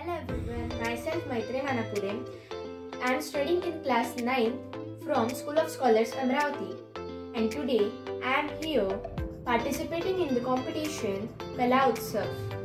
Hello everyone, myself Maitreyee Manapure. I am studying in class 9 from School of Scholars Amravati and today I am here participating in the competition Kala Utsav.